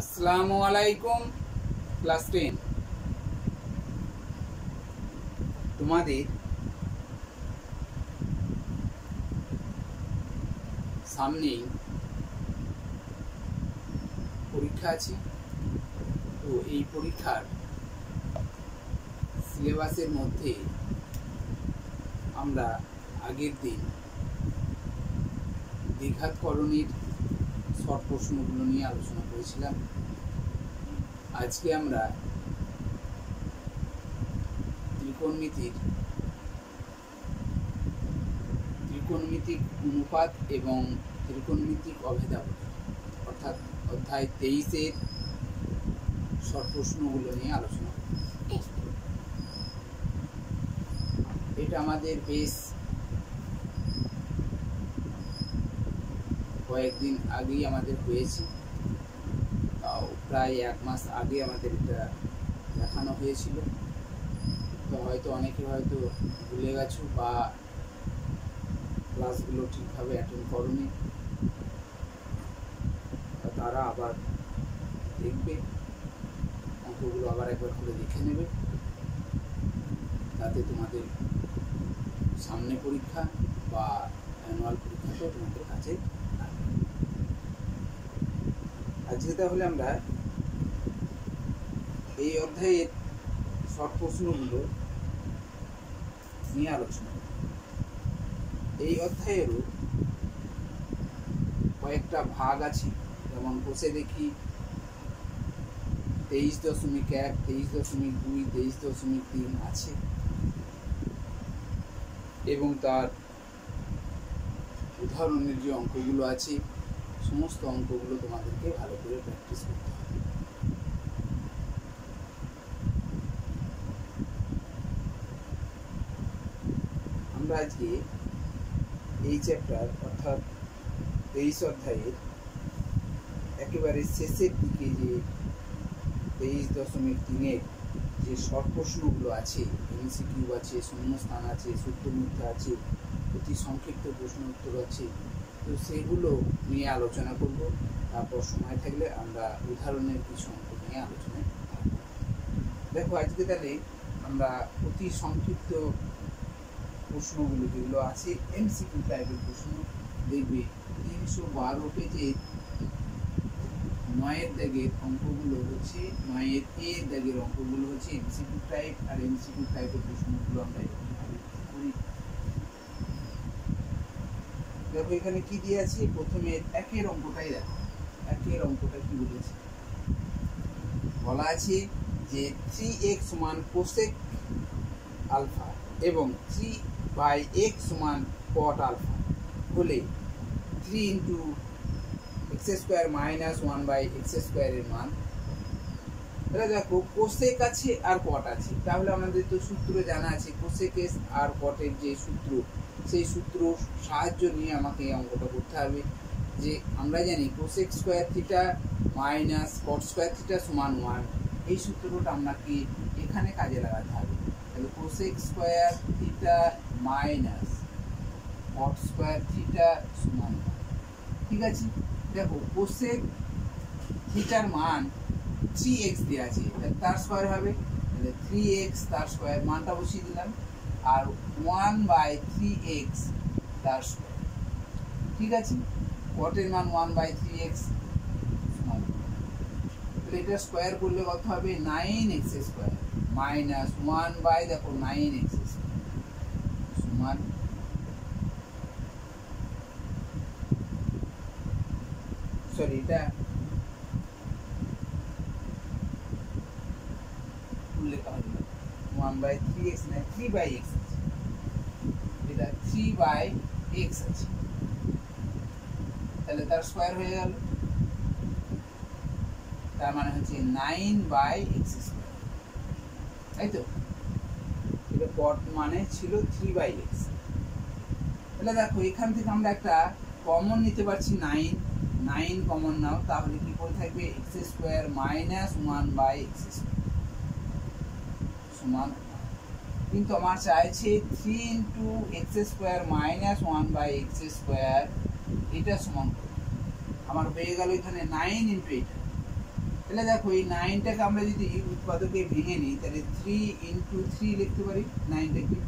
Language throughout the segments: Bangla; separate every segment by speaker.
Speaker 1: আসসালামু আলাইকুম, ক্লাস টেন। তোমাদের সামনেই পরীক্ষা আছে। তো এই পরীক্ষার সিলেবাসের মধ্যে আমরা আগের দিন দ্বিঘাতকরণের শর্ট প্রশ্নগুলো নিয়ে আলোচনা করেছিলাম। আজকে আমরা ত্রিকোণমিতির, ত্রিকোণমিতিক অনুপাত এবং ত্রিকোণমিতিক অভেদাবধি অর্থাৎ অধ্যায় তেইশের শর্ট প্রশ্নগুলো নিয়ে আলোচনা এটা আমাদের বেশ কয়েকদিন আগেই আমাদের হয়েছে। তাও প্রায় এক মাস আগে আমাদের এটা দেখানো হয়েছিল। তো হয়তো অনেকে হয়তো ভুলে গেছো বা ক্লাসগুলো ঠিকভাবে অ্যাটেন্ড করনি। তারা আবার দেখবে। অঙ্কগুলো আবার একবার করে দেখে নেবে। তাতে তোমাদের সামনে পরীক্ষা বা অ্যানুয়াল পরীক্ষাতেও তোমাদের কাছে আজকে তাহলে আমরা এই অধ্যায়ের শর্ট প্রশ্নগুলো নিয়ে আলোচনা এই অধ্যায়েরও কয়েকটা ভাগ আছে। যেমন বসে দেখি, তেইশ দশমিক এক, তেইশ দশমিক দুই, তেইশ দশমিক তিন আছে। এবং তার উদাহরণের যে অঙ্কগুলো আছে সমস্ত অঙ্কগুলো তোমাদেরকে ভালো করে প্র্যাকটিস করতে হবে। আমরা আজকে এই চ্যাপ্টার অর্থাৎ তেইশ অধ্যায়ের একেবারে শেষের দিকে যে তেইশ দশমিক তিনের যে শর্ট প্রশ্নগুলো আছে এমসিকিউ আছে, শূন্যস্থান আছে সূত্র মিথ্যা আছে, অতি সংক্ষিপ্ত প্রশ্ন উত্তর আছে তো সেগুলো নিয়ে আলোচনা করব। তারপর সময় থাকলে আমরা উদাহরণের কিছু অঙ্ক নিয়ে আলোচনায় থাকব দেখো, আজকে তাহলে আমরা অতি সংক্ষিপ্ত প্রশ্নগুলো যেগুলো আছে এমসিকিউ টাইপের প্রশ্ন দেখবে। তিনশো বারো পেজের নয়ের দাগের অঙ্কগুলো হচ্ছে, নয়ের এ দাগের অঙ্কগুলো হচ্ছে এমসিকিউ টাইপ আর এমসিকিউ টাইপের প্রশ্নগুলো আমরা এরকমভাবে করি দেখো এখানে কি দিয়ে আছে? প্রথমে একের অঙ্কটাই দেখো। একের অঙ্কটা কি বলেছে? বলা আছে যে থ্রি এক্স সমান কোসেক আলফা এবং থ্রি বাই এক্স সমান কট আলফা হলে three into x square minus one by x স্কোয়ারের মান। তাহলে দেখো কোসেক আছে আর কট আছে। তাহলে আমাদের তো সূত্র জানা আছে। কোসেক আর কটের যে সূত্র সেই সূত্র সাহায্য নিয়ে আমাকে এই অঙ্কটা করতে হবে। যে আমরা জানি cosec square theta minus cot square theta সমান ওয়ান এই সূত্রটা আপনাকে এখানে কাজে লাগাতে হবে। তাহলে cosec square theta minus cot square theta সমান ঠিক আছে? দেখো কোসেক থিটার মান থ্রি এক্স দেওয়া আছে। তার স্কোয়ার হবে। তাহলে থ্রি এক্স তার স্কোয়ার মানটা বসিয়ে দিলাম। আর ওয়ান বাই থ্রি এক্স তার ঠিক আছে? কটের মান ওয়ান বাই থ্রি এক্স এটা স্কোয়ার করলে কত হবে? Nine x square minus one by দেখো নাইন এক্স সমান। সরি এটা লেখা হবে ওয়ান বাই থ্রি এক্স না থ্রি বাই এক্স এক্স আছে। তাহলে তার স্কোয়ার হয়ে গেল। তার মানে হচ্ছে নাইন বাই এক্স স্কোয়ার তাই তো? এটা কট মানে ছিল থ্রি বাই এক্স তাহলে দেখো, এখান থেকে আমরা একটা কমন নিতে পারছি নাইন নাইন কমন নাও, তাহলে কি করে থাকবে? X square minus one by x square সমান কিন্তু আমার চাইছে three into x square minus one by x square এটা সমান আমার হয়ে গেল এখানে নাইন ইন্টু এইটা তাহলে দেখো এই নাইনটাকে আমরা যদি এই উৎপাদকে ভেঙে নিই, তাহলে থ্রি ইন্টু থ্রি লিখতে পারি নাইনটাকে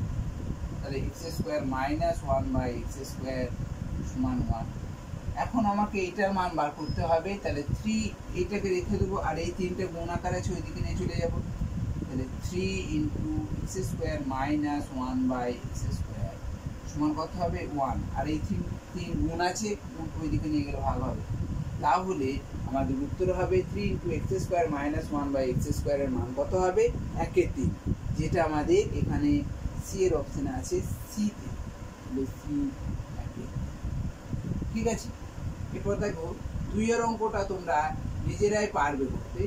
Speaker 1: তাহলে x square minus one by x square সমান ওয়ান এখন আমাকে এটার মান বার করতে হবে, তাহলে থ্রি এইটাকে রেখে দেবো, আর এই তিনটে গুণ আকার আছে, ওইদিকে নিয়ে চলে যাব। তাহলে three into x square minus one by x square সমান কত হবে? ওয়ান আর এই তিন তিন গুণ আছে ওইদিকে নিয়ে গেলে ভাগ হবে। তাহলে আমাদের উত্তর হবে three into x square minus one by x স্কোয়ারের মান কত হবে? একের তিন। যেটা আমাদের এখানে সি এর অপশানে আছে সিতে সি ঠিক আছে? এরপর দেখো দুইয়ের অঙ্কটা তোমরা নিজেরাই পারবে করতে।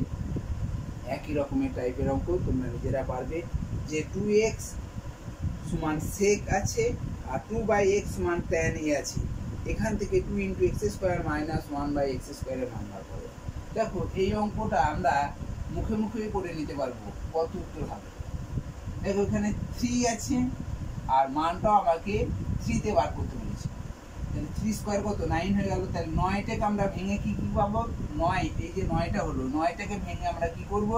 Speaker 1: একই রকমের টাইপের অঙ্ক তোমরা নিজেরা পারবে। যে টু এক্স সমান সেক আছে আর টু বাই এক্স সমান ট্যান এ আছে। এখান থেকে two into x square minus one by x স্কোয়ারের মান বার করো দেখো, এই অঙ্কটা আমরা মুখে মুখে করে নিতে পারব, কত উত্তর হবে। দেখো, এখানে থ্রি আছে, আর মানটাও আমাকে থ্রিতে বার করতে বলেছে। তাহলে থ্রি স্কোয়ার কত? নাইন হয়ে গেল। তাহলে নয়টাকে আমরা ভেঙে কি কি পাবো? নয়। এই যে নয়টা হলো, নয়টাকে ভেঙে আমরা কি করব?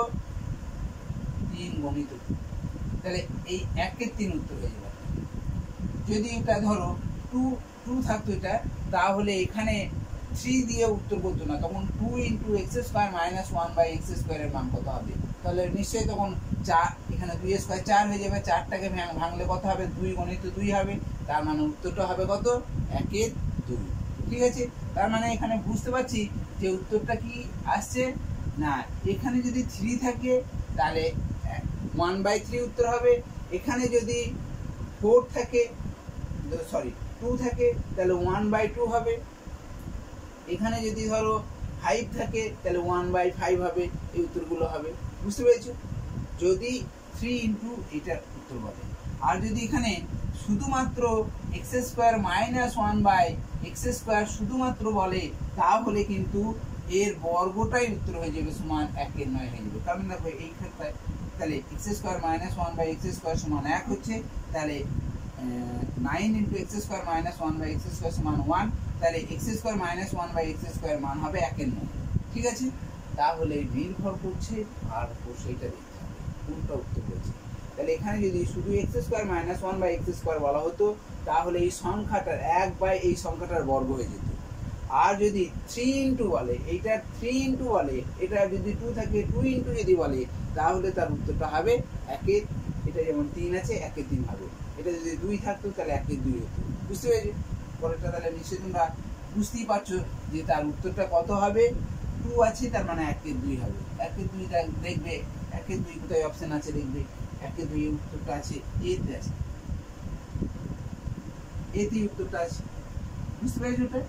Speaker 1: তিন গণিত তাহলে এই একের তিন উত্তর হয়ে যাবে। যদি এটা ধরো টু টু থাকতো এটা, তাহলে এখানে থ্রি দিয়ে উত্তর করতো না, তখন two into x square minus one by x স্কোয়ারের মান কত হবে? তাহলে নিশ্চয়ই তখন চার, এখানে দুই স্কোয়ার চার হয়ে যাবে, চারটাকে ভাঙলে কত হবে? দুই গণিত দুই হবে, তার মানে উত্তরটা হবে কত? একের দুই। ঠিক আছে? তার মানে এখানে বুঝতে পারছি যে উত্তরটা কি আসছে? না, এখানে যদি থ্রি থাকে, তাহলে ওয়ান বাই থ্রি উত্তর হবে। এখানে যদি ফোর থাকে সরি টু থাকে, তাহলে ওয়ান বাই টু হবে। এখানে যদি ধরো ফাইভ থাকে, তাহলে ওয়ান বাই ফাইভ হবে, এই উত্তরগুলো হবে। বুঝতে পেরেছ? যদি থ্রি ইন্টু এটার উত্তর বলে। আর যদি এখানে শুধুমাত্র x square minus one by x square শুধুমাত্র বলে, তাহলে কিন্তু এর বর্গটাই উত্তর হয়ে যাবে সমান একের নয় হয়ে যাবে। কারণ দেখো এই ক্ষেত্রে তাহলে x square minus one by x square সমান এক হচ্ছে, তাহলে nine into x square minus one by x square সমান ওয়ান তাহলে x square minus one by x square মান হবে একের নয় ঠিক আছে? তাহলে নির্ভর করছে আর সেইটা দেখতে হবে। কোনটা উত্তর করছে তাহলে এখানে যদি শুধু x square minus one by x square বলা হতো, তাহলে এই সংখ্যাটার এক বাই এই সংখ্যাটার বর্গ হয়ে যেত। আর যদি থ্রি ইন্টু বলে, এইটা থ্রি ইন্টু বলে, এটা যদি টু থাকে টু ইন্টু যদি বলে, তাহলে তার উত্তরটা হবে একের এটা যেমন তিন আছে একের তিন হবে এটা যদি দুই থাকতো, তাহলে একের দুই হতো। বুঝতে পেরেছি? পরেরটা তাহলে নিশ্চয়ই তোমরা বুঝতেই পারছ যে তার উত্তরটা কত হবে? টু আছে, তার মানে একের দুই হবে। একের দুইটা দেখবে একের দুই কোথায় অপশান আছে দেখবে। একের দুই উত্তরটা আছে এতে আছে। এতেই উত্তরটা আছে। বুঝতে পেরেছ ওটা?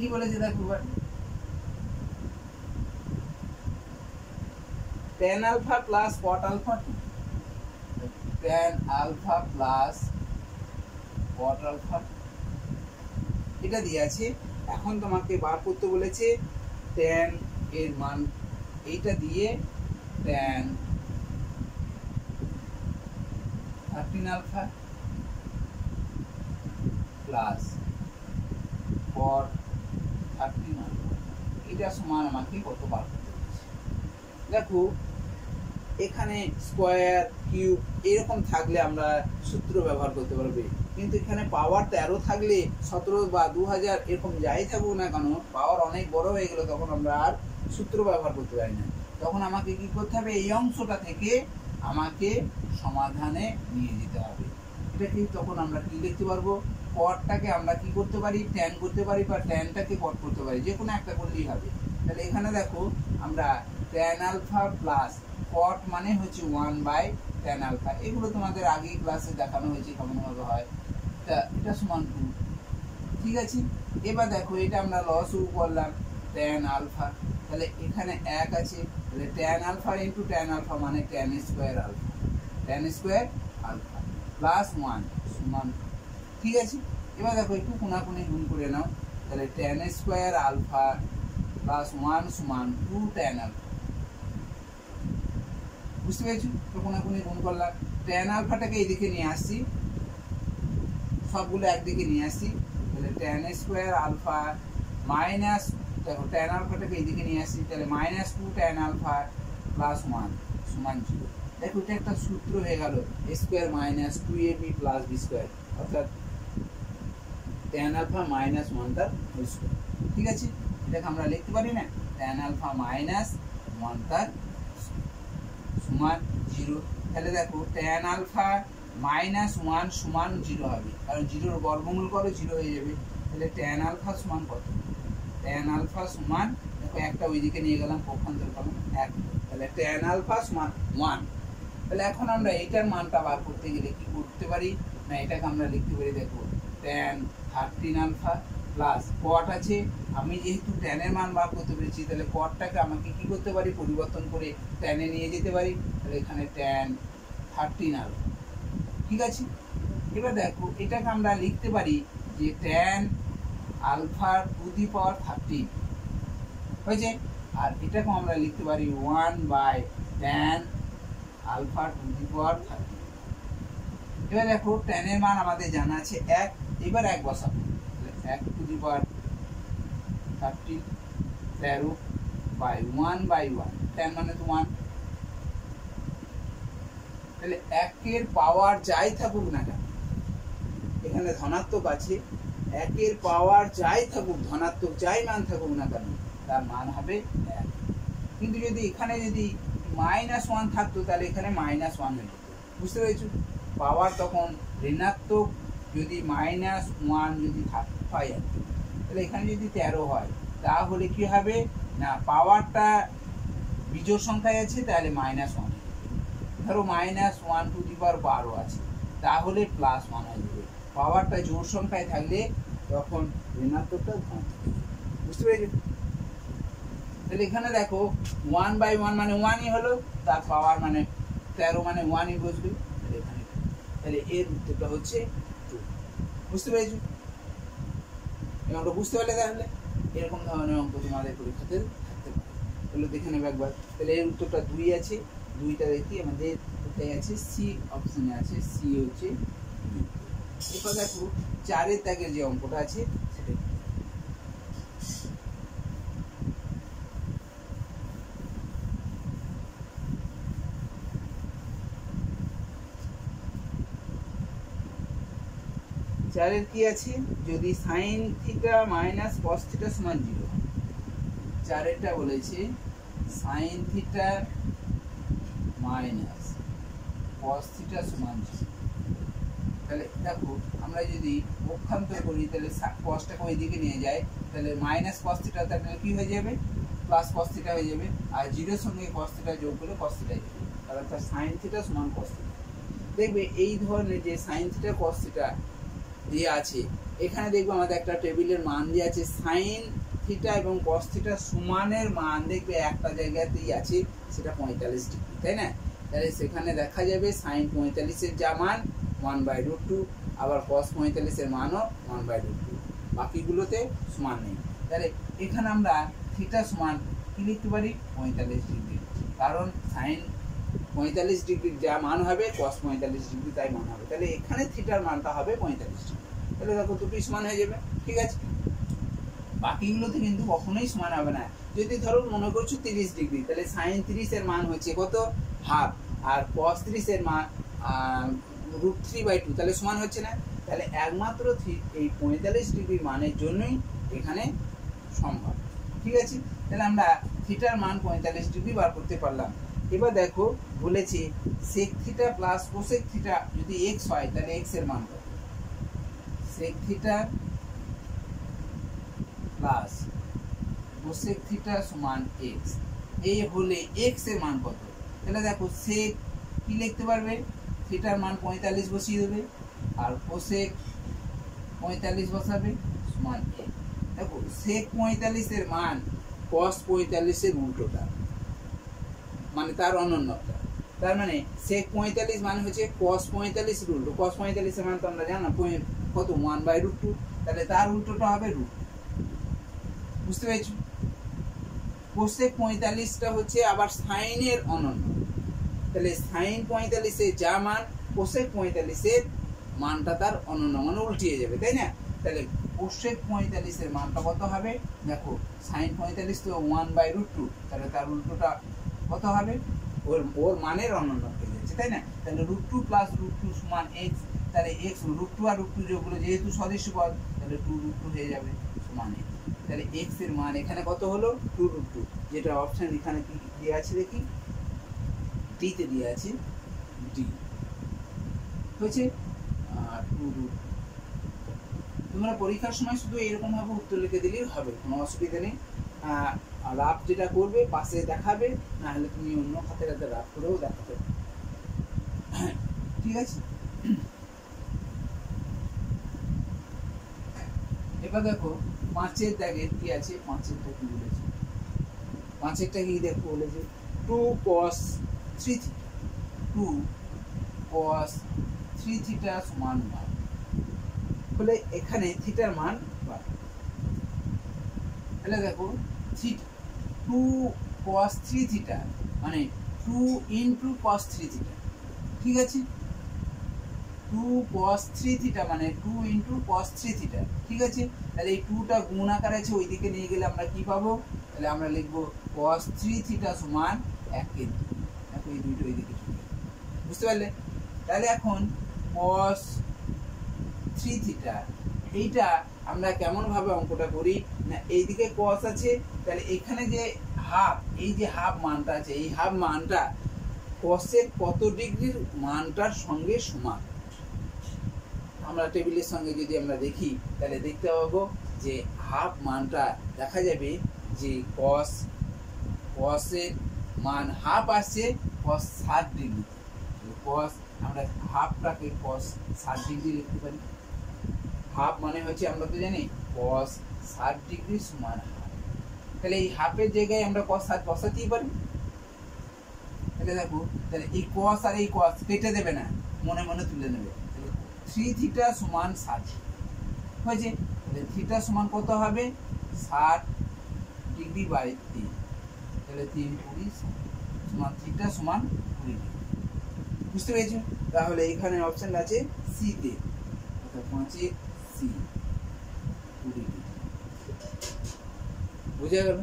Speaker 1: কি বলেছে দেখো tan alpha plus cot alpha 2 tan alpha plus cot alpha এটা দিয়ে আছে এখন তোমাকে বার করতে বলেছে tan এর মান এইটা দিয়ে tan 13 alpha plus cot 13 alpha এটা সমান আমাকে কত বার করতে বলেছে দেখো, এখানে স্কোয়ার কিউব এরকম থাকলে আমরা সূত্র ব্যবহার করতে পারবে। কিন্তু এখানে পাওয়ার তেরো থাকলে সতেরো বা দু হাজার এরকম যাই থাকুক না কেন পাওয়ার অনেক বড় হয়ে গেলে তখন আমরা আর সূত্র ব্যবহার করতে পারি না। তখন আমাকে কি করতে হবে? এই অংশটা থেকে আমাকে সমাধানে নিয়ে যেতে হবে। এটা কি? তখন আমরা কি দেখতে পারব? কটটাকে আমরা কি করতে পারি? ট্যান করতে পারি বা ট্যানটাকে কট করতে পারি? যে কোনো একটা করলেই হবে। তাহলে এখানে দেখো, আমরা ট্যান আলফা প্লাস কট মানে হচ্ছে ওয়ান বাই ট্যান আলফা এগুলো তোমাদের আগেই ক্লাসে দেখানো হয়েছে, কেমনভাবে হয়। তা এটা সমান টু ঠিক আছে? এবার দেখো, এটা আমরা ল শুরু করলাম ট্যান আলফা তাহলে এখানে এক আছে। তাহলে tan alpha into tan alpha মানে tan square alpha tan square alpha plus one সমান ঠিক আছে? এবার দেখো, একটু কোনাকুনি গুণ করে নাও। তাহলে tan square alpha plus one সমান টু ট্যান আলফা বুঝতে পেরেছ? তো কোনাকুনি গুণ করলাম। ট্যান আলফাটাকে এইদিকে নিয়ে আসছি। সবগুলো একদিকে নিয়ে আসছি। তাহলে ট্যান স্কোয়ার আলফা মাইনাস দেখো ট্যান আলফাটাকে এইদিকে নিয়ে আসছি। তাহলে minus two tan alpha plus one সমান জিরো দেখো, এটা একটা সূত্র হয়ে গেল। Square minus two A B plus B square অর্থাৎ tan alpha minus one whole square ঠিক আছে? এটাকে আমরা লিখতে পারি না? ট্যান আলফা মাইনাস ওয়ান তার সমান জিরো তাহলে দেখো ট্যান আলফা মাইনাস ওয়ান সমান জিরো হবে। কারণ জিরোর বর্গমূল করো জিরো হয়ে যাবে। তাহলে ট্যান আলফা সমান কত? ট্যান আলফা সমান, দেখো একটা ওইদিকে নিয়ে গেলাম, পক্ষান্তর করলাম এক। তাহলে ট্যান আলফা সমান ওয়ান তাহলে এখন আমরা এটার মানটা বার করতে গেলে কি করতে পারি? না এটাকে আমরা লিখতে পারি, দেখো tan thirteen alpha plus cot আছে। আমি যেহেতু ট্যানের মান বার করতে পেরেছি, তাহলে কটটাকে আমাকে কি করতে পারি? পরিবর্তন করে ট্যানে নিয়ে যেতে পারি। তাহলে এখানে ট্যান থার্টিন আলফা ঠিক আছে? এবার দেখো, এটাকে আমরা লিখতে পারি যে tan alpha to the power thirteen হয়েছে? আর এটাকে আমরা লিখতে পারি one by tan alpha to the power thirteen এবার দেখো ট্যানের মান আমাদের জানা আছে এক। এবার এক বসাবো এক টু দি পাওয়ার থার্টিন তেরো by one by one. Tan মানে তো ওয়ান। তাহলে একের পাওয়ার যাই থাকুক না কেন, এখানে ধনাত্মক আছে। একের পাওয়ার যাই থাকুক, ধনাত্মক যাই মান থাকুক না কেন, তার মান হবে এক। কিন্তু যদি এখানে যদি মাইনাস ওয়ান থাকতো, তাহলে এখানে মাইনাস ওয়ান বুঝতে পেরেছ? পাওয়ার তখন ঋণাত্মক যদি মাইনাস ওয়ান যদি হয় আর তাহলে এখানে যদি তেরো হয়, তাহলে কি হবে? না পাওয়ারটা বিজোর সংখ্যায় আছে, তাহলে মাইনাস ওয়ান ধরো minus one to the power বারো আছে, তাহলে প্লাস ওয়ান হয়ে যাবে। পাওয়ারটা জোর সংখ্যায় থাকলে তখন ঋণাত্মকটা ধন বুঝতে পেরেছি? তাহলে এখানে দেখো ওয়ান বাই ওয়ান মানে ওয়ানই হলো, তার পাওয়ার মানে তেরো মানে ওয়ানই বসবে তাহলে এখানে তাহলে এর উত্তরটা হচ্ছে বুঝতে পেরেছ? এই অঙ্ক বুঝতে পারলে তাহলে এরকম ধরনের অঙ্ক তোমাদের পরীক্ষাতে থাকতে পারে। তাহলে দেখে নেবে একবার। তাহলে এর উত্তরটা দুই আছে, দুইটা দেখি আমাদের কোথায় আছে? সি অপশানে আছে সি হচ্ছে এরপর দেখো, চারের দাগের যে অঙ্কটা আছে চারের কি আছে? যদি sin theta minus cos theta সমান জিরো চারেরটা বলেছে sin theta minus cos theta সমান জিরো তাহলে দেখো, আমরা যদি পক্ষান্তর করি, তাহলে কসটাকে ওই দিকে নিয়ে যায়, তাহলে মাইনাস কস থিটা তাহলে কি হয়ে যাবে? প্লাস কস থিটা হয়ে যাবে, আর জিরোর সঙ্গে কস থিটা যোগ করলে কস থিটা যাবে। তাহলে তার সাইন থিটা সমান কস থিটা দেখবে এই ধরনের যে সাইন থিটা কস দিয়ে আছে। এখানে দেখবে আমাদের একটা টেবিলের মান দিয়ে আছে। সাইন থিটা এবং কস থিটা সমানের মান দেখবে একটা জায়গাতেই আছে, সেটা পঁয়তাল্লিশ ডিগ্রি তাই না? তাহলে সেখানে দেখা যাবে সাইন পঁয়তাল্লিশের যা মান ওয়ান বাই রুট টু আবার কস পঁয়তাল্লিশের মানও ওয়ান বাই রুট টু বাকিগুলোতে সমান নেই। তাহলে এখানে আমরা থিটা সমান কি লিখতে পারি? পঁয়তাল্লিশ ডিগ্রি কারণ সাইন পঁয়তাল্লিশ ডিগ্রির যা মান হবে কস পঁয়তাল্লিশ ডিগ্রি তাই মান হবে। তাহলে এখানে থিটার মানটা হবে পঁয়তাল্লিশ ডিগ্রি তাহলে দেখো দুটোই সমান হয়ে যাবে, ঠিক আছে? বাকিগুলোতে কিন্তু কখনোই সমান হবে না। যদি ধরো মনে করছ তিরিশ ডিগ্রি, তাহলে সাইন তিরিশের মান হচ্ছে কত? হাফ আর কস তিরিশের মান রুট থ্রি বাই টু তাহলে সমান হচ্ছে না। তাহলে একমাত্র এই পঁয়তাল্লিশ ডিগ্রির মানের জন্যই এখানে সম্ভব, ঠিক আছে? তাহলে আমরা থিটার মান পঁয়তাল্লিশ ডিগ্রি বার করতে পারলাম। এবার দেখো বলেছে sec theta plus cosec theta যদি এক্স হয়, তাহলে এক্সের মান sec theta plus cosec theta সমান এক্স এই হলে এক্সের মান কত? তাহলে দেখো সেক কি লিখতে পারবে? থিটার মান পঁয়তাল্লিশ বসিয়ে দেবে আর কোসেক পঁয়তাল্লিশ বসাবে সমান এক দেখো সেক পঁয়তাল্লিশের মান কস পঁয়তাল্লিশের উল্টোটা মানে তার অনন্যতা। তার মানে সেক পঁয়তাল্লিশ মানে হচ্ছে কস পঁয়তাল্লিশ উল্টো। কস পঁয়তাল্লিশের মান তো আমরা জানো কত? ওয়ান বাই রুট টু তাহলে তার উল্টোটা হবে রুট বুঝতে পেরেছ? কোসেক পঁয়তাল্লিশটা হচ্ছে আবার সাইনের অনন্য। তাহলে সাইন পঁয়তাল্লিশে যা মান কোসেক পঁয়তাল্লিশের মানটা তার অনন্য মানে উল্টিয়ে যাবে, তাই না? তাহলে কোশেক পঁয়তাল্লিশের মানটা কত হবে? দেখো, সাইন পঁয়তাল্লিশ তো ওয়ান বাই রুট টু তাহলে তার উল্টোটা কত হবে? ওর ওর মানের অনন্য হয়ে যাচ্ছে, তাই না? তাহলে root two plus root two সমান এক্স তাহলে এক্স রুট টু আর রুট টু যেগুলো যেহেতু সদৃশ্য পদ তাহলে টু রুট টু হয়ে যাবে সমান তাহলে এক্সের মান এখানে কত হলো? টু রুট টু যেটা অপশন এখানে কি দিয়ে আছে দেখি? ডিতে দিয়ে আছে ডি হয়েছে? টু রুট তোমরা পরীক্ষার সময় শুধু এরকম ভাবে উত্তর লিখে দিলেই হবে, কোনো অসুবিধা নেই। রাফ যেটা করবে, পাশে দেখাবে না হলে তুমি অন্য খাতে হাতে রাফ করেও দেখাতে ঠিক আছে? এবার দেখো, পাঁচের দাগের কি আছে? পাঁচেরটা কি বলেছে পাঁচেরটা কি দেখো বলেছে two cos three theta two cos three theta সমান ওয়ান বলে এখানে থিটার মান তাহলে দেখো theta two cos three theta মানে two into cos three theta ঠিক আছে? টু কস থ্রি থিটা মানে two into cos three theta ঠিক আছে? তাহলে এই টুটা গুণ আকার আছে, ওইদিকে নিয়ে গেলে আমরা কি পাবো? তাহলে আমরা লিখব কস থ্রি থিটা সমান এক কেজি দেখো এই দুইটা ওইদিকে বুঝতে পারলে? তাহলে এখন কস থ্রি থিটা এইটা আমরা কেমন ভাবে অঙ্কটা করি? না, এইদিকে কস আছে, তাহলে এখানে যে হাফ এই যে হাফ মানটা আছে, এই হাফ মানটা কসের কত ডিগ্রির মানটার সঙ্গে সমান? আমরা টেবিলের সঙ্গে যদি আমরা দেখি, তাহলে দেখতে পাবো যে হাফ মানটা দেখা যাবে যে কস কসের মান হাফ আসছে কস সাত ডিগ্রি। কস আমরা হাফটাকে কস সাত ডিগ্রি লিখতে পারি। হাফ মানে হচ্ছে আমরা তো জানি কস সাত ডিগ্রি সমান হাফ। তাহলে এই হাফের জায়গায় আমরা কস ষাট বসাতেই পারি। তাহলে দেখো, তাহলে এই কস আর এই কস কেটে দেবে না, মনে মনে তুলে নেবে। থ্রি থিটা সমান ষাট হয়েছে? তাহলে থিটা সমান কত হবে? ষাট ডিগ্রি বাই তিন। তাহলে তিন কুড়ি সমান থিটা সমান কুড়ি বুঝতে পেরেছ? তাহলে এখানে অপশন আছে সিতে অর্থাৎ পাঁচে সি। কুড়ি বুঝে গেল?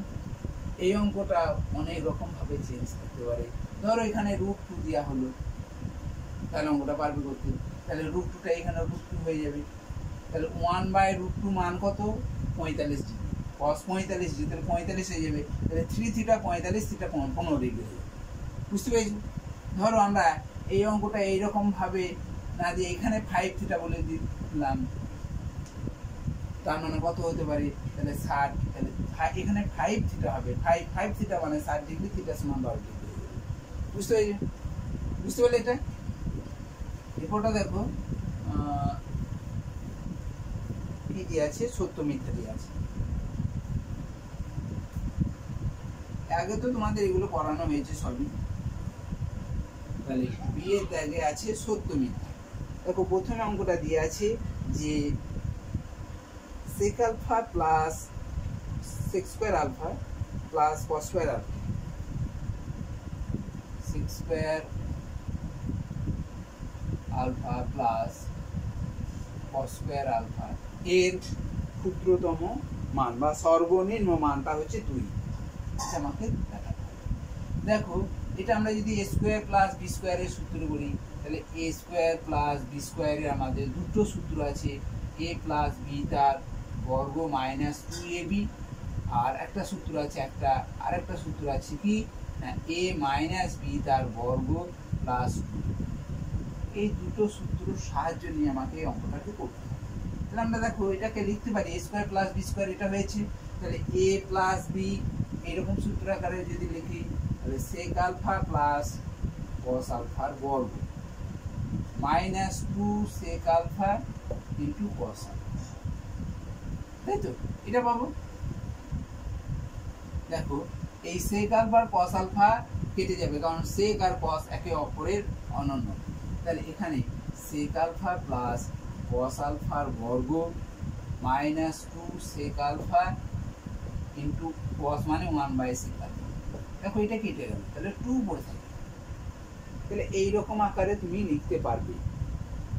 Speaker 1: এই অঙ্কটা অনেক রকম ভাবে চেঞ্জ করতে পারে। ধরো এখানে রুট টু দেওয়া হলো। তাহলে অঙ্কটা পারবে করতে। তাহলে রুট টুটা এখানে রুট টু হয়ে যাবে। তাহলে ওয়ান বাই রুট টু মান কত? পঁয়তাল্লিশ ডিগ্রি। কস পঁয়তাল্লিশ ডিগ্রি, তাহলে পঁয়তাল্লিশ হয়ে যাবে। তাহলে থ্রি থিটা পঁয়তাল্লিশ থিটা পনেরো ডিগ্রি হয়ে যাবে। বুঝতে পেরেছি? ধরো আমরা এই অঙ্কটা এইরকম ভাবে না দিয়ে এখানে ফাইভ থিটা বলে দিলাম। তার মানে কত হতে পারে? তাহলে ষাট। তাহলে এখানে ফাইভ থিটা হবে। ফাইভ ফাইভ থিটা মানে ষাট ডিগ্রি থিটা সমান বারো ডিগ্রি বুঝতে পেরেছি? বুঝতে পারলে এটা? এরপরটা দেখো কি দিয়ে আছে? সত্য, মিথ্যা দিয়ে আছে। আগে তো তোমাদের এগুলো করানো হয়েছে সবই। তাহলে বিয়ের দাগে আছে সত্য, মিথ্যা। দেখো, প্রথমে অঙ্কটা দিয়ে আছে যে sec alpha plus six square alpha plus cos square alpha six square alpha plus square alpha. এর ক্ষুদ্রতম মান বা সর্বনিম্ন মানটা হচ্ছে দুই। আচ্ছা আমাকে দেখো, এটা আমরা যদি এ স্কোয়ার প্লাস বি স্কোয়ারের সূত্র করি তাহলে এ স্কোয়ার প্লাস বি স্কোয়ারের আমাদের দুটো সূত্র আছে। এ প্লাস বি তার বর্গ মাইনাস টু এ বি আর একটা সূত্র আছে একটা আর একটা সূত্র আছে কি? এ মাইনাস বি তার বর্গ প্লাস এই দুটো সূত্র সাহায্য নিয়ে আমাকে এই অঙ্কটাকে করতে হবে। তাহলে আমরা দেখো এটাকে লিখতে পারি A square plus B square এটা হয়েছে। তাহলে এ প্লাস বি এরকম সূত্র আকারে যদি লিখি, তাহলে সেক আলফা প্লাস কস আলফার বর্গ। Minus two sec alpha into cos alpha তাই তো? এটা পাবো? দেখো, এই সেক আলফার কস আলফা কেটে যাবে, কারণ সেক আর কস একে অপরের অনন্য। তাহলে এখানে সেক আলফা প্লাস কস আলফার বর্গ minus two sec alpha into cos মানে ওয়ান বাই সেক দেখো এটা কেটে গেল, তাহলে টু পড়ে থাকে। তাহলে এইরকম আকারে তুমি লিখতে পারবে।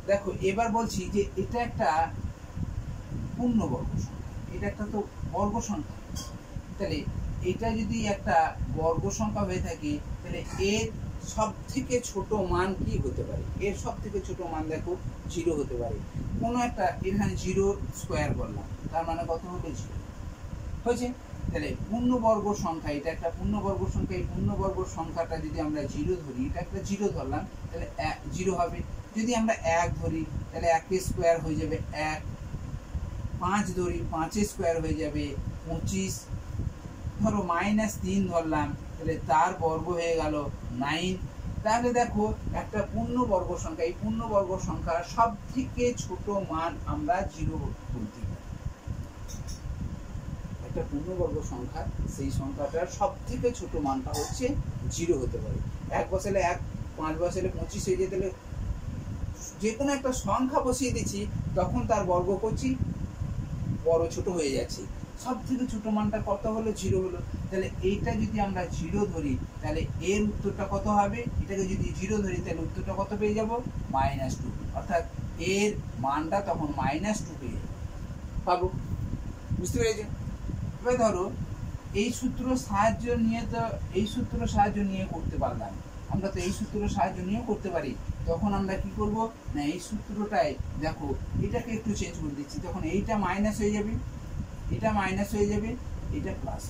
Speaker 1: দেখো, এবার বলছি যে এটা একটা পূর্ণবর্গ সংখ্যা। এটা একটা তো বর্গ সংখ্যা। তাহলে এটা যদি একটা বর্গ সংখ্যা হয়ে থাকে, তাহলে এর সব থেকে ছোট মান কি হতে পারে? এর সব থেকে ছোট মান দেখো জিরো হতে পারে। কোনো একটা এখানে জিরো স্কোয়ার করলাম তার মানে কত হবে জিরো হয়েছে? তাহলে পূর্ণবর্গ সংখ্যা, এটা একটা পূর্ণবর্গ সংখ্যা, এই পূর্ণবর্গ সংখ্যাটা যদি আমরা জিরো ধরি, এটা একটা জিরো ধরলাম, তাহলে জিরো হবে। যদি আমরা এক ধরি, তাহলে এক স্কোয়ার হয়ে যাবে এক। পাঁচ ধরি, পাঁচের স্কোয়ার হয়ে যাবে পঁচিশ। ধরো মাইনাস তিন ধরলাম তাহলে তার বর্গ হয়ে গেল নাইন তাহলে দেখো, একটা পূর্ণবর্গ সংখ্যা, এই পূর্ণবর্গ সংখ্যার সব থেকে ছোট মান আমরা জিরো বলতে পারি। একটা সংখ্যা, সেই সংখ্যাটার সব থেকে ছোট মানটা হচ্ছে জিরো হতে পারে। এক বসালে এক, পাঁচ বসালে পঁচিশ হয়ে যেতে যে কোনো একটা সংখ্যা বসিয়ে দিচ্ছি, তখন তার বর্গ করছি বড় ছোট হয়ে যাচ্ছে। সব থেকে ছোট মানটা কত হলো? জিরো হলো। তাহলে এইটা যদি আমরা জিরো ধরি, তাহলে এর উত্তরটা কত হবে? এটাকে যদি জিরো ধরি, তাহলে উত্তরটা কত পেয়ে যাব? Minus two. অর্থাৎ এর মানটা তখন মাইনাস টু পেয়ে পাবো? বুঝতে পেরেছ? এবার ধরো, এই সূত্র সাহায্য নিয়ে তো, এই সূত্র সাহায্য নিয়ে করতে পারলাম। আমরা তো এই সূত্র সাহায্য নিয়েও করতে পারি। তখন আমরা কি করব? না, এই সূত্রটায় দেখো, এটাকে একটু চেঞ্জ করে দিচ্ছি। তখন এইটা মাইনাস হয়ে যাবে, এটা মাইনাস হয়ে যাবে, এটা প্লাস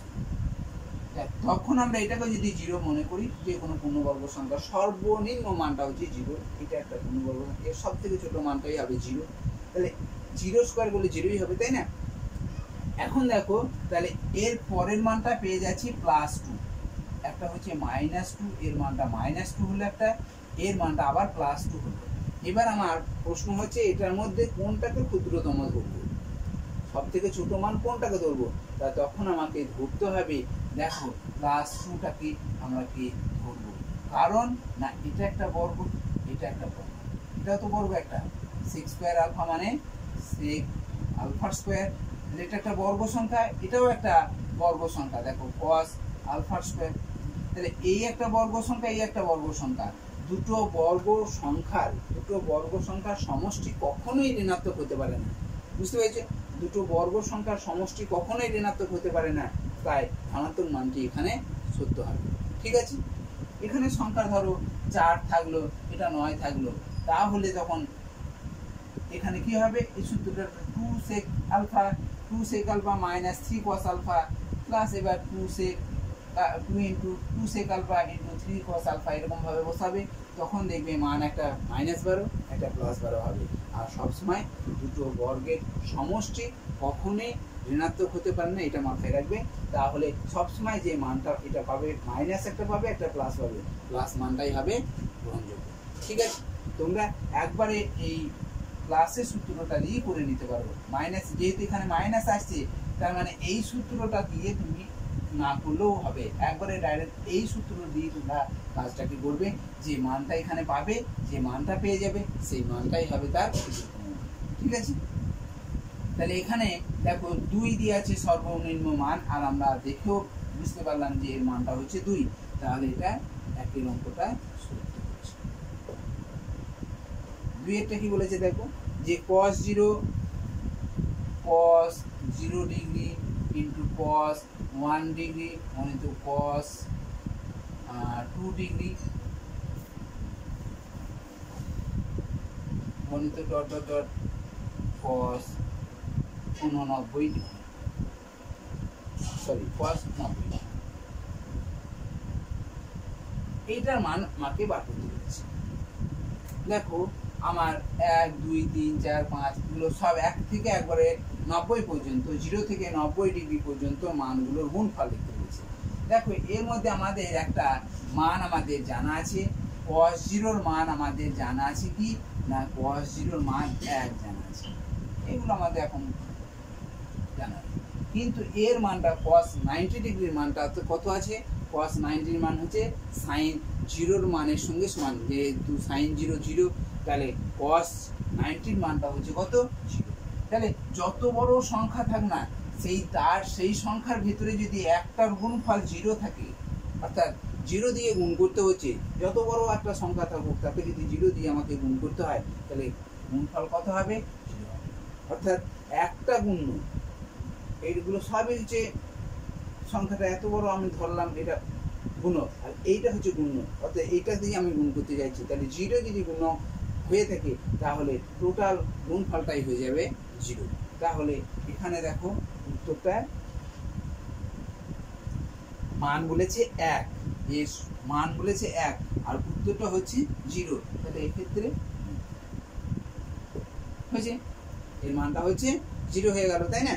Speaker 1: তখন আমরা এটাকে যদি জিরো মনে করি, যে কোনো পূর্ণবর্গ সংখ্যা সর্বনিম্ন মানটা হচ্ছে জিরো এটা একটা পূর্ণবর্গ এর সব থেকে ছোট মানটাই হবে জিরো তাহলে জিরো স্কোয়ার বলে জিরোই হবে, তাই না? এখন দেখো, তাহলে এর পরের মানটা পেয়ে যাচ্ছি প্লাস টু একটা হচ্ছে মাইনাস টু এর মানটা মাইনাস টু হলো একটা। এর মানটা আবার প্লাস টু হলো। এবার আমার প্রশ্ন হচ্ছে, এটার মধ্যে কোনটাকে ক্ষুদ্রতম ধরবো? সব থেকে ছোট মান কোনটাকে ধরবো? তা তখন আমাকে ধরতে হবে, দেখো প্লাস টুটাকে আমরা কি ধরবো? কারণ, না, এটা একটা বর্গ, এটা একটা বর্গ। এটা তো বর্গ একটা। সিক্স স্কোয়ার আলফা মানে সিক্স আলফা স্কোয়ার এটা একটা বর্গ সংখ্যা, এটাও একটা বর্গ সংখ্যা। দেখো কস আলফা স্কোয়ার তাহলে এই একটা বর্গ সংখ্যা, এই একটা বর্গ সংখ্যা। দুটো বর্গ সংখ্যার, দুটো বর্গ সংখ্যার সমষ্টি কখনোই ঋণাত্মক হতে পারে না। বুঝতে পেরেছ? দুটো বর্গ সংখ্যার সমষ্টি কখনোই ঋণাত্মক হতে পারে না। তাই ধনাত্মক মানটি এখানে সত্য হবে। ঠিক আছে? এখানে সংখ্যা ধরো, চার থাকল, এটা নয় থাকল। তাহলে তখন এখানে কি হবে? এই সূত্রটা two sec alpha two sec alpha minus three cos alpha plus এবার two sec two into two sec alpha into three cos alpha এরকমভাবে বসাবে, তখন দেখবে মান একটা মাইনাস বারো, একটা প্লাস বারো হবে। আর সবসময় দুটো বর্গের সমষ্টি কখনোই ঋণাত্মক হতে পারে না, এটা মাথায় রাখবে। তাহলে সবসময় যে মানটা এটা পাবে মাইনাস একটা পাবে, একটা প্লাস পাবে। প্লাস মানটাই হবে গ্রহণযোগ্য। ঠিক আছে? তোমরা একবারে এই প্লাসের সূত্রটা দিয়ে করে নিতে পারব মাইনাস যেহেতু এখানে মাইনাস আসছে, তার মানে এই সূত্রটা দিয়ে তুমি না করলেও হবে। একবারে ডাইরেক্ট এই সূত্র দিয়ে তোমরা কাজটাকে করবে। যে মানটা এখানে পাবে, যে মানটা পেয়ে যাবে, সেই মানটাই হবে তার ঠিক আছে? তাহলে এখানে দেখো দুই দিয়ে আছে সর্বনিম্ন মান, আর আমরা দেখেও বুঝতে পারলাম যে এর মানটা হচ্ছে দুই। তাহলে এটা একই অঙ্কটা সত্য হচ্ছে। দুইয়েরটা কি বলেছে দেখো? যে cos zero cos zero degree into cos one degree গণিত কস টু ডিগ্রি গণিত ডট ডট ডট কস উননব্বই ডিগ্রি সরি কস নব্বই এইটার মান, মাকে বার করতে পেরেছি দেখো আমার এক, দুই, তিন, চার, পাঁচ, এগুলো সব এক থেকে একবারে নব্বই পর্যন্ত, জিরো থেকে নব্বই ডিগ্রি পর্যন্ত মানগুলোর গুণফল লিখতে পেরেছি দেখো, এর মধ্যে আমাদের একটা মান আমাদের জানা আছে কস জিরোর মান আমাদের জানা আছে কি? না কস জিরোর মান এক জানা আছে। এগুলো আমাদের এখন জানা কিন্তু এর মানটা কস নাইনটি ডিগ্রির মানটা তো কত আছে? কস নাইনটির মান হচ্ছে সাইন জিরোর মানের সঙ্গে সমান, যেহেতু সাইন জিরো জিরো তাহলে কস নাইনটির মানটা হচ্ছে কত? তাহলে যত বড় সংখ্যা থাক না, সেই তার, সেই সংখ্যার ভিতরে যদি একটার গুণফল জিরো থাকে, অর্থাৎ জিরো দিয়ে গুণ করতে হচ্ছে, যত বড় একটা সংখ্যা থাকুক, তাকে যদি জিরো দিয়ে আমাকে গুণ করতে হয়, তাহলে গুণফল কত হবে? অর্থাৎ একটা গুণ্য এইগুলো সবই হচ্ছে সংখ্যাটা এত বড় আমি ধরলাম, এটা গুণ আর এইটা হচ্ছে গুণ অর্থাৎ এইটা দিয়ে আমি গুণ করতে চাইছি। তাহলে জিরো যদি গুণ হয়ে থাকে, তাহলে টোটাল গুণফলটাই হয়ে যাবে জিরো তাহলে এখানে দেখো উত্তরটা মান বলেছে এক মান বলেছে এক, আর উত্তরটা হচ্ছে জিরো তাহলে এক্ষেত্রে হয়েছে? এর মানটা হচ্ছে জিরো হয়ে গেল, তাই না?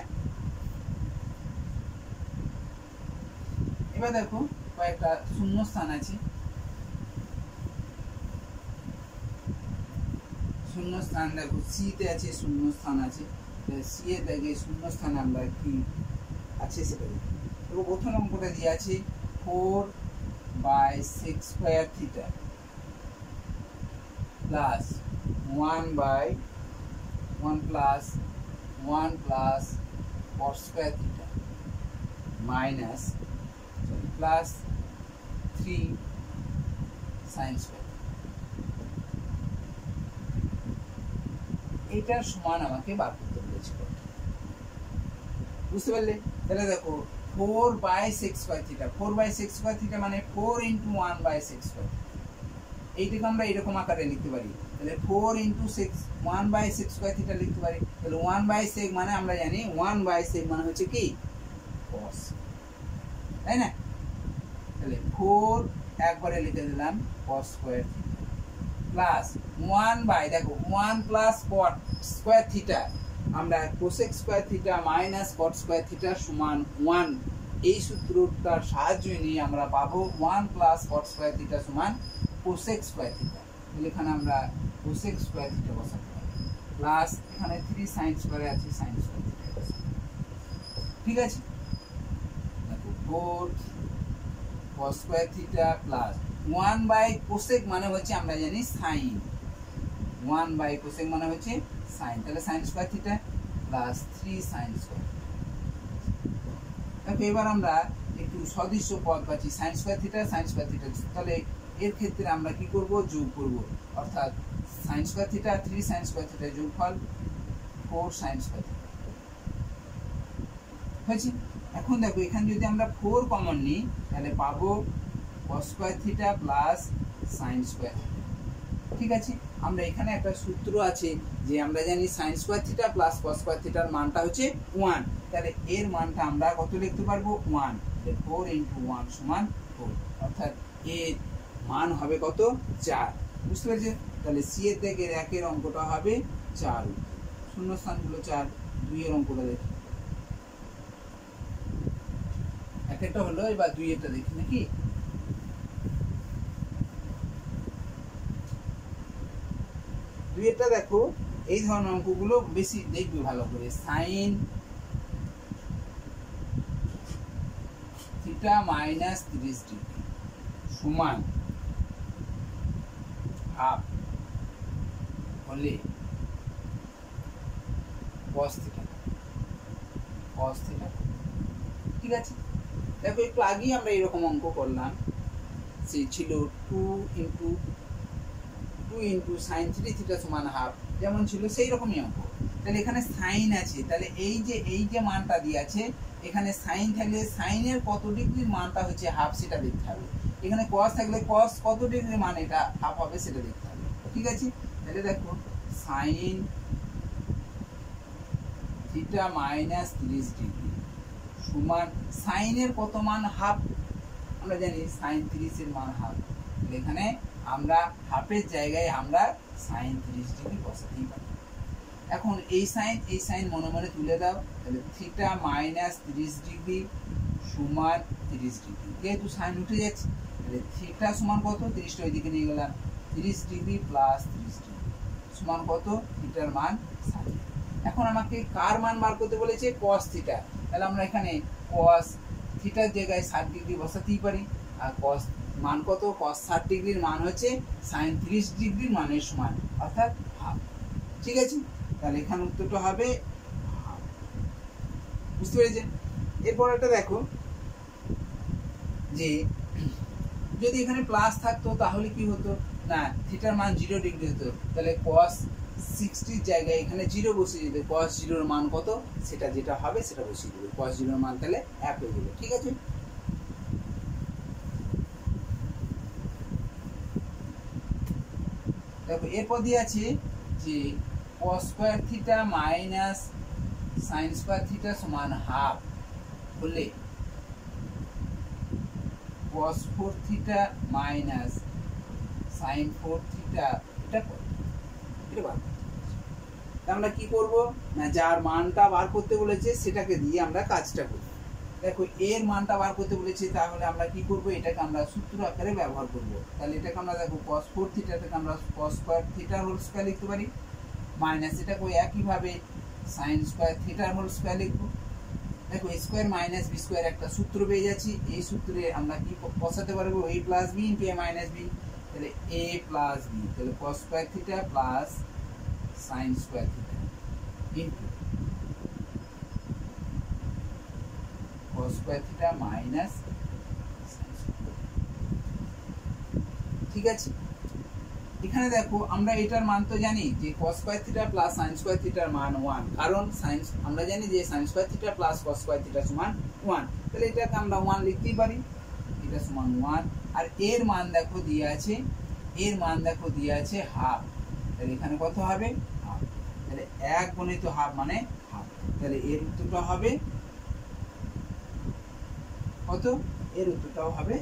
Speaker 1: এবার দেখো কয়েকটা শূন্য স্থান আছে। শূন্য স্থান দেখো সিতে আছে শূন্য স্থান আছে সি এ শূন্য স্থান আমরা কি আছে সেটা দেখি। দেখো প্রথম অঙ্কটা দিয়ে আছে? Four by six square theta plus one by one plus one plus cot square theta minus plus three sin square. এইটার সমান আমাকে বার করতে বলেছিল। বুঝতে পারলে? তাহলে দেখো four by six by theta four by six by theta মানে four into one by six by এইটাকে আমরা এরকম আকারে লিখতে পারি। তাহলে four into six one by six by theta লিখতে পারি। তাহলে ওয়ান বাই সেক মানে আমরা জানি ওয়ান বাই সেক মানে হচ্ছে কি? কস তাই না? তাহলে ফোর একবারে লিখে দিলাম cos square plus one by দেখো one plus cot square theta আমরা cosec square theta minus cot square theta সমান ওয়ান এই সূত্রটার সাহায্য নিয়ে আমরা পাবো one plus cot square theta সমান কোসেক স্কোয়ার থিটা এখানে আমরা কোসেক স্কোয়ার থিটা বসাতে পারি। প্লাস এখানে থ্রি সাইন স্কোয়ারে আছে সাইন স্কোয়ার থিটা ঠিক আছে? দেখো four cos square theta plus one by cosec মানে হচ্ছে আমরা জানি সাইন ওয়ান বাই কোসেক মানে হচ্ছে সাইন তাহলে sin square theta plus three sin square এবার আমরা একটু সদৃশ্য পদ পাচ্ছি sin square theta sin square theta তাহলে এর ক্ষেত্রে আমরা কি করব? যোগ করব। অর্থাৎ sin square theta three sin square theta যোগফল ফোর সাইন স্কোয়ার থিটা হয়েছে? এখন দেখো, এখানে যদি আমরা ফোর কমন নিই, তাহলে পাবো কস প্লাস সাইন স্কোয়ার ঠিক আছে? আমরা এখানে একটা সূত্র আছে যে আমরা জানি সাইন স্কোয়ার প্লাস কস মানটা হচ্ছে ওয়ান তাহলে এর মানটা আমরা কত লিখতে পারব? ওয়ান ফোর ইন্টু ওয়ান সমান ফোর অর্থাৎ এর মান হবে কত? চার। বুঝতে পেরেছেন? তাহলে সি এর থেকে একের অঙ্কটা হবে চার। শূন্য স্থানগুলো চার দুইয়ের অঙ্কটা দেখি। এক একটা হলো, এবার দুই একটা দেখি নাকি? একটা দেখো, এই ধরনের অঙ্কগুলো বেশি দেখবে ভালো করে। সাইন থিটা মাইনাস তিরিশ ডিগ্রি সমান হাফ হলে থিটা থিটা ঠিক আছে? দেখো, একটু আগেই আমরা এরকম অঙ্ক করলাম। সে ছিল two into into sin three theta সমান হাফ যেমন ছিল সেই রকমই অঙ্ক। তাহলে এখানে সাইন আছে, তাহলে এই যে এই যে মানটা দিয়ে আছে এখানে সাইন থাকলে সাইনের কত ডিগ্রির মানটা হচ্ছে হাফ সেটা দেখতে হবে। এখানে কস থাকলে কস কত ডিগ্রির মান এটা হাফ হবে সেটা দেখতে হবে। ঠিক আছে? তাহলে দেখো সাইন থিটা মাইনাস তিরিশ ডিগ্রি সমান সাইনের কত মান হাফ আমরা জানি সাইন তিরিশের মান হাফ এখানে আমরা হাফের জায়গায় আমরা সাইন তিরিশ ডিগ্রি বসাতেই পারি। এখন এই সাইন এই সাইন মনে মনে তুলে দাও, তাহলে থিটা মাইনাস তিরিশ ডিগ্রি সমান তিরিশ ডিগ্রি। যেহেতু সাইন উঠে যাচ্ছে, তাহলে থিটা সমান কত? তিরিশটা ওইদিকে নিয়ে গেলাম। তিরিশ ডিগ্রি প্লাস তিরিশ ডিগ্রি সমান কত? থিটার মান সাইন। এখন আমাকে কার মান বার করতে বলেছে? Cos theta. তাহলে আমরা এখানে কস থিটার জায়গায় ষাট ডিগ্রি বসাতেই পারি, আর কস মান কত? কস ষাট ডিগ্রির মান হচ্ছে সাইন ত্রিশ ডিগ্রির মানের সমান, অর্থাৎ হাফ ঠিক আছে? তাহলে এখানে উত্তরটা হবে বুঝতে পেরেছেন? এরপর একটা দেখো, যে যদি এখানে প্লাস থাকতো তাহলে কি হতো? না থিটার মান জিরো ডিগ্রি হতো। তাহলে কস সিক্সটির জায়গায় এখানে জিরো বসিয়ে দেবে। কস জিরোর মান কত? সেটা যেটা হবে সেটা বসিয়ে দেবে। কস জিরোর মান তাহলে এক হয়ে যাবে। ঠিক আছে? দেখো এরপর দিয়ে আছে যে cos square theta minus sin square theta সমান হাফ হলে cos four theta minus sin four theta এটা এটা বার আমরা কি করব? না, যার মানটা বার করতে বলেছে, সেটাকে দিয়ে আমরা কাজটা করব। দেখো, এর মানটা বার করতে বলেছে, তাহলে আমরা কি করব? এটাকে আমরা সূত্র আকারে ব্যবহার করব। তাহলে এটাকে আমরা দেখো, cos 4 থিটাটাকে আমরা cos square theta whole square লিখতে পারি। মাইনাস এটাকে একইভাবে sin square theta whole square লিখব। দেখো স্কোয়ার মাইনাস বি স্কোয়ার একটা সূত্র পেয়ে যাচ্ছি। এই সূত্রে আমরা কি বসাতে পারব? A plus B into A minus B তাহলে এ প্লাস বি তাহলে cos square theta plus sin square theta into cos square theta minus ঠিক আছে? এখানে দেখো, আমরা এটার মান তো জানি যে cos square theta plus sin square থিটার মান 1 কারণ sin, আমরা জানি যে sin square theta plus cos square theta সমান 1 তাহলে এটাকে আমরা 1 লিখতেই পারি। এটা সমান 1 আর এর মান দেখো দিয়ে আছে, এর মান দেখো দিয়ে আছে হাফ তাহলে এখানে কত হবে? হাফ তাহলে এক গণিত হাফ মানে হাফ তাহলে এর উত্তরটা হবে কত এর উত্তরটাও হবে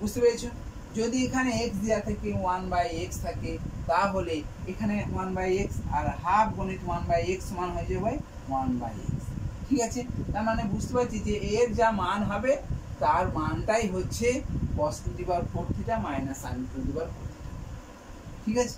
Speaker 1: বুঝতে পেরেছ? যদি এখানে এক্স দেওয়া থাকে ওয়ান বাই এক্স থাকে, তাহলে এখানে ওয়ান বাই এক্স আর হাফ গণিত ওয়ান বাই এক্স সমান হয়ে যাবে ওয়ান বাই এক্স ঠিক আছে? তার মানে বুঝতে পারছি যে এর যা মান হবে, তার মানটাই হচ্ছে cos to the power four theta minus sin to the power four ঠিক আছে?